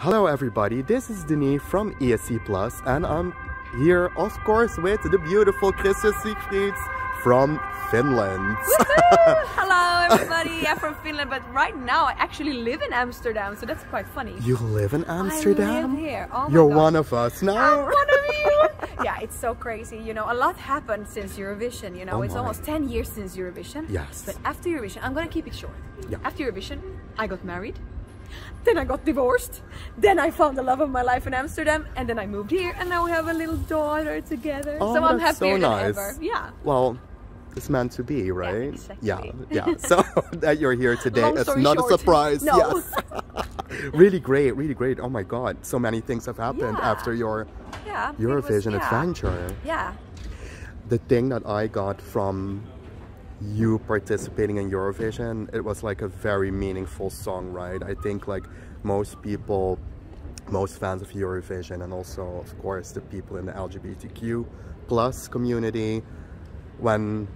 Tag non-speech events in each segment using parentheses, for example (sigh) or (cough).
Hello everybody, this is Denis from ESC Plus and I'm here of course with the beautiful Krista Siegfrids from Finland. (laughs) Hello everybody, I'm from Finland but right now I actually live in Amsterdam so that's quite funny. You live in Amsterdam? I live here. Oh You're God. one of us now. I'm one of (laughs) you. yeah, it's so crazy. You know, a lot happened since Eurovision. You know, Oh it's almost 10 years since Eurovision. Yes. But after Eurovision, I'm gonna keep it short. Yeah. After Eurovision, I got married. Then I got divorced. Then I found the love of my life in Amsterdam. And then I moved here and now we have a little daughter together. Oh, so I'm that's so happier than nice. ever. Yeah. Well, it's meant to be, right? exactly. Yeah, yeah. (laughs) So that you're here today, it's not short, a surprise. no. Yes. (laughs) really great, really great. Oh my god, so many things have happened Yeah. after your Yeah. it was- Eurovision yeah. adventure. Yeah. the thing that I got from you participating in Eurovision, it was like a very meaningful song, right? I think like most people, most fans of Eurovision, and also of course the people in the LGBTQ plus community, when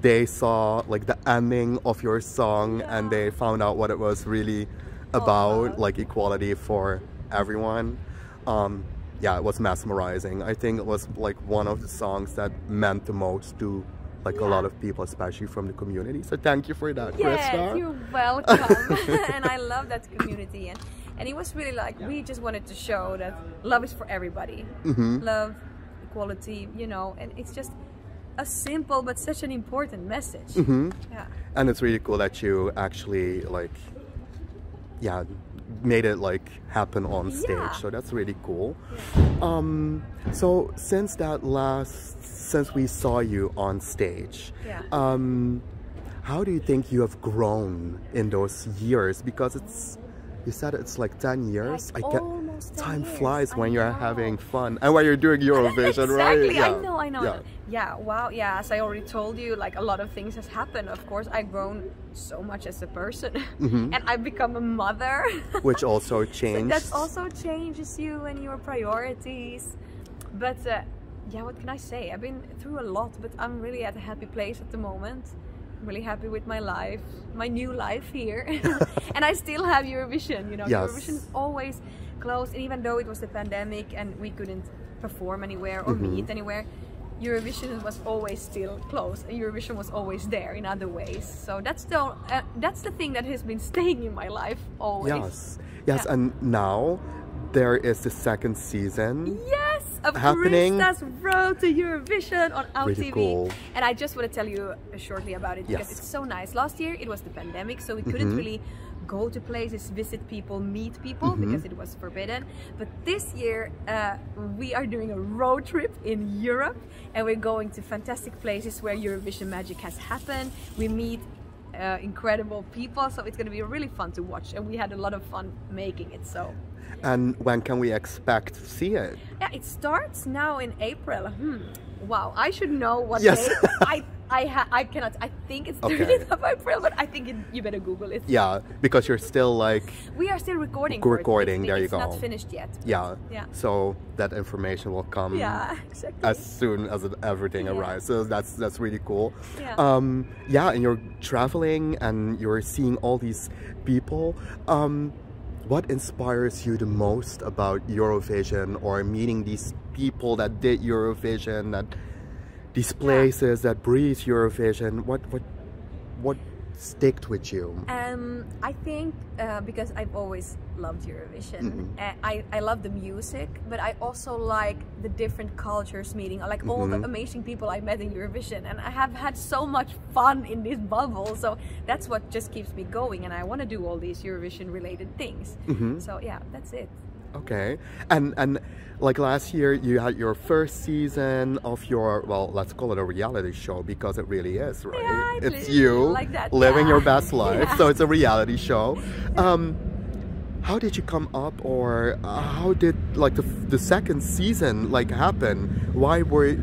they saw like the ending of your song and they found out what it was really about, like equality for everyone. Um, yeah, it was mesmerizing. I think it was like one of the songs that meant the most to like a lot of people, especially from the community. So thank you for that, Yes, Krista. you're welcome. (laughs) (laughs) and I love that community. And, and it was really like, we just wanted to show that love is for everybody. Mm-hmm. Love, equality, you know, and it's just a simple but such an important message. hmm Yeah. And it's really cool that you actually like, yeah, made it like happen on stage. Yeah. So that's really cool. Um, so since that last, since we saw you on stage, Yeah. um, how do you think you have grown in those years? Because it's, you said it's like 10 years. Like I get, almost 10 time flies when you're having fun and when you're doing (laughs) Eurovision, right? exactly. I know. I know. Yeah. Yeah. Wow. Yeah. As I already told you, like a lot of things has happened. Of course, I've grown so much as a person, Mm-hmm. (laughs) and I've become a mother. (laughs) Which also So changed. that also changes you and your priorities. But uh, yeah, what can I say? I've been through a lot, but I'm really at a happy place at the moment. I'm really happy with my life, my new life here. and I still have Eurovision, you know. Yes. Eurovision is always closed, and even though it was the pandemic and we couldn't perform anywhere or Mm-hmm. meet anywhere, Eurovision was always still closed, and Eurovision was always there in other ways. So that's the uh, that's the thing that has been (laughs) staying in my life always. Yes, yes, Yeah. and now there is the second season. Yes, of happening. Krista's Road to Eurovision on Out Really TV. cool. And I just want to tell you shortly about it because Yes. it's so nice. Last year it was the pandemic, so we couldn't Mhm. really go to places, visit people, meet people Mhm. because it was forbidden. But this year uh, we are doing a road trip in Europe and we're going to fantastic places where Eurovision magic has happened. We meet uh, incredible people, so it's going to be really fun to watch. And we had a lot of fun making it. So And when can we expect to see it? yeah, it starts now in April. Hmm. Wow, I should know what Yes. date. I I ha- I cannot. I think it's Okay. 30th of April, but I think it, you better Google it. Yeah, because you're still like, We are still recording. Recording, there you go. it's not finished yet. yeah. Yeah. So that information will come Yeah, (laughs) exactly. as soon as everything Yeah. arrives. So that's that's really cool. Yeah. Um, yeah, and you're traveling and you're seeing all these people. Um, what inspires you the most about Eurovision or meeting these people that did Eurovision, that these places that breathe Eurovision? What what what sticked with you? Um, I think uh, because I've always loved Eurovision, Mhm. uh, I, I love the music, but I also like the different cultures meeting. Like all the Mhm. amazing people I met in Eurovision, and I have had so much fun in this bubble. So that's what just keeps me going, and I want to do all these Eurovision related things. Mhm. So yeah, that's it. Okay, and and like last year, you had your first season of your well, let's call it a reality show because it really is, right? Yeah, it's you like that, living (laughs) yeah. your best life, Yeah. so it's a reality show. Um, how did you come up, or uh, how did like the the second season like happen? Why were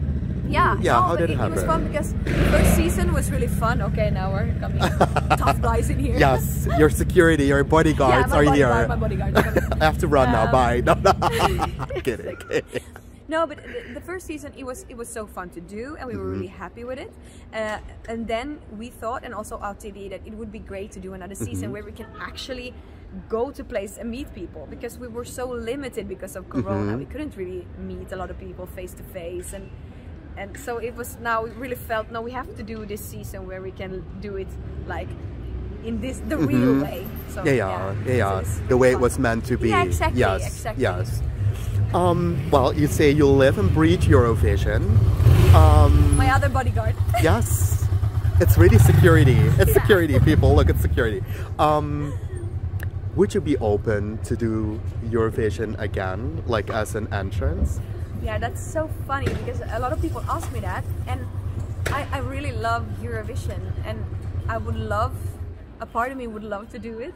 Yeah, Yeah, no, how did it it, was happen? fun because the first season was really fun. Okay, now we're coming (laughs) tough guys in here. yes, your security, your yeah, bodyguards my are bodyguard, here. my bodyguard. are coming. (laughs) I have to run now. Um, Bye. No, no. (laughs) kidding, kidding. No, but the, first season it was it was so fun to do, and we were really happy with it. Uh, and then we thought, and also LTD, that it would be great to do another season where we can actually go to places and meet people because we were so limited because of Corona. We couldn't really meet a lot of people face to face, and and so it was. Now we really felt no, we have to do this season where we can do it like in this the real way. So Yeah, yeah, yeah, yeah. The way it was meant to be. Yeah, exactly, Yes, exactly. yes. Um, well, you say you live and breathe Eurovision. Um, My other bodyguard. (laughs) yes, it's really security. It's Yeah. security, people. Look, at security. Um, would you be open to do Eurovision again, like as an entrance? Yeah, that's so funny because a lot of people ask me that, and I, I really love Eurovision, and I would love, a part of me would love to do it,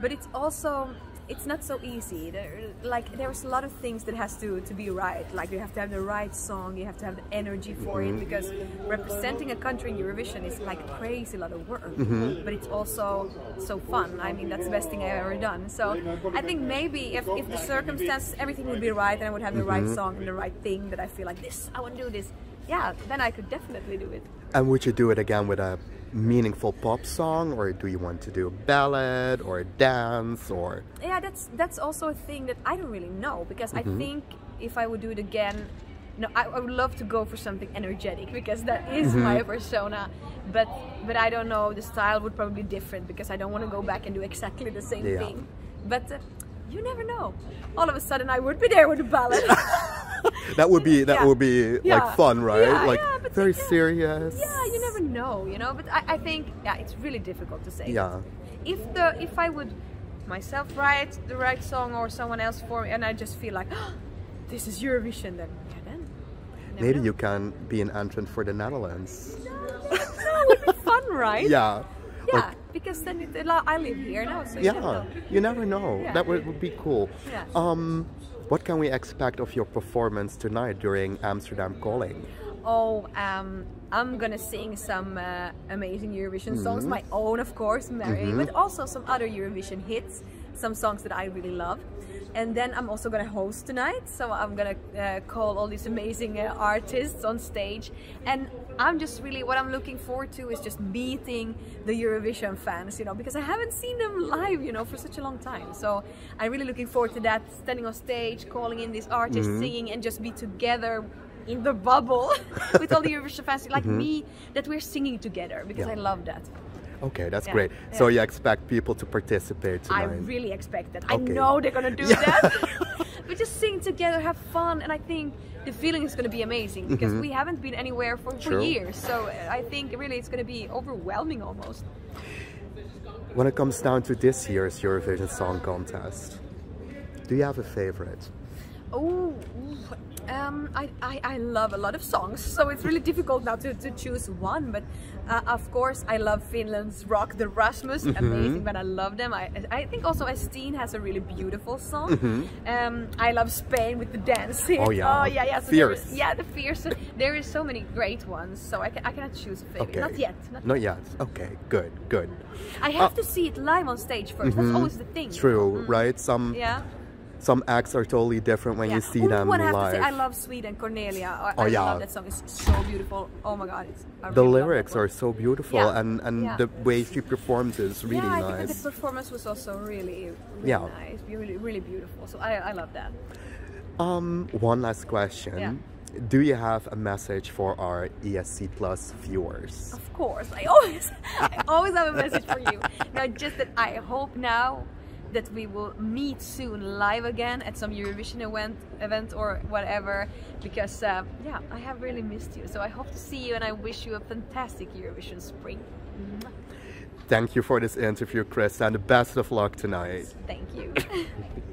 but it's also it's not so easy. There, like there's a lot of things that has to to be right. Like you have to have the right song, you have to have the energy for it mm-hmm. because representing a country in Eurovision is like crazy lot of work, mm-hmm. but it's also so fun. I mean, that's the best thing I've ever done. So I think maybe if, if the circumstances, everything would be right, and I would have the right mm-hmm. song and the right thing that I feel like this, I want to do this. Yeah, then I could definitely do it. And would you do it again with a meaningful pop song, or do you want to do a ballad or a dance, or? Yeah that's that's also a thing that i don't really know because i think if i would do it again no I, I would love to go for something energetic because that is my persona. But but i don't know the style would probably be different because i don't want to go back and do exactly the same Yeah. thing. But uh, you never know. All of a sudden i would be there with a ballad (laughs) (laughs) that would be that Yeah. would be Yeah. like fun, right? Yeah, like very serious. yeah you never know you know but i, I think yeah it's really difficult to say Yeah. if the if i would myself write the right song or someone else for me and i just feel like ah, this is eurovision then yeah then Maybe know. you can be an entrant for the Netherlands. that (laughs) would be fun right Yeah. yeah Like, because then it, i live here now so you yeah. never know. You never know. Yeah. That would, would be cool. Yeah. Um, what can we expect of your performance tonight during Amsterdam Calling? Oh, um, I'm gonna sing some uh, amazing Eurovision songs, Mm-hmm. my own, of course, Marry, but also some other Eurovision hits, some songs that I really love. And then I'm also gonna host tonight, so I'm gonna uh, call all these amazing uh, artists on stage. And I'm just really, what I'm looking forward to is just meeting the Eurovision fans, you know, because I haven't seen them live, you know, for such a long time. So I'm really looking forward to that, standing on stage, calling in these artists, singing, and just be together in the bubble (laughs) with all the Eurovision fans like me that we're singing together because Yeah. I love that. Okay, that's Yeah, great. So you expect people to participate I really expect that. I know they're gonna do Yeah. (laughs) that. (laughs) we just sing together, have fun, and I think the feeling is gonna be amazing because we haven't been anywhere for, for. Years. So uh, I think really it's gonna be overwhelming almost. When it comes down to this year's Eurovision Song Contest, do you have a favorite? Oh, um, I, I, I love a lot of songs, so it's really difficult now to, to choose one. But uh, of course, I love Finland's Rock the Rasmus, Mm-hmm. amazing, but I love them. I, I think also S10 has a really beautiful song. Um, I love Spain with the dancing. Mm-hmm. Oh, yeah. oh yeah, yeah. So there is- Fierce. yeah, the fierce. There is so many great ones, so I, ca- I cannot choose a favorite. Okay. Not yet. Not Not yet. Okay, good, good. I have to see it live on stage 1st That's always the thing. Uh, mm-hmm. True, right? Some Yeah. Some acts are totally different when Yeah. you see Ooh, them what I have live. to say, I love Sweden, Cornelia. I, Oh, I yeah. love that song. It's so beautiful. Oh my god, it's. The lyrics are so beautiful, Yeah, and and yeah. the way she performs is really yeah, I nice. the performance was also really, really Yeah. nice, really, really beautiful. So I, I love that. Um, one last question. Yeah. Do you have a message for our ESC Plus viewers? Of course, I always, (laughs) I always have a message for you. Now, just that I hope now that we will meet soon live again at some Eurovision event, event or whatever. Because uh, yeah, I have really missed you. So I hope to see you, and I wish you a fantastic Eurovision spring. Thank you for this interview, Chris, and the best of luck tonight. Thank you. (laughs)